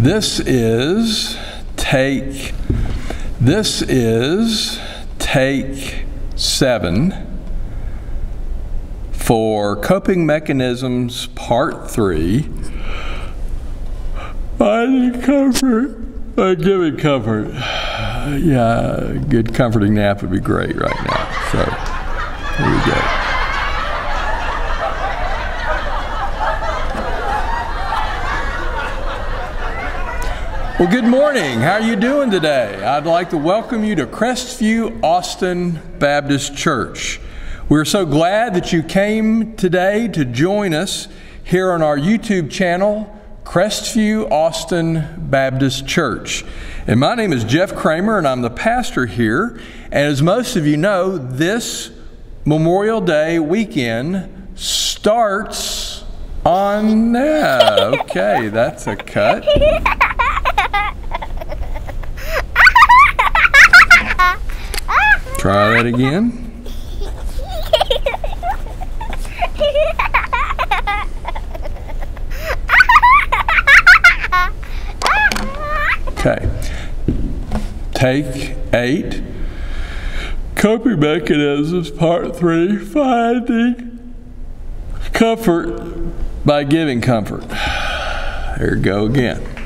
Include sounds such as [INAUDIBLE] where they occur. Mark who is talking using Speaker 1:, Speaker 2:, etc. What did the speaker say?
Speaker 1: This is take, this is take seven for coping mechanisms part three. Finding comfort uh, by giving comfort. Yeah, a good comforting nap would be great right now. So, here we go. Well, good morning. How are you doing today? I'd like to welcome you to Crestview Austin Baptist Church. We're so glad that you came today to join us here on our YouTube channel, Crestview Austin Baptist Church. And my name is Jeff Kramer, and I'm the pastor here. And as most of you know, this Memorial Day weekend starts on. Yeah, okay, that's a cut. [LAUGHS] Try that again. Okay. Take eight. Coping mechanisms, part three. Finding comfort by giving comfort. There you go again.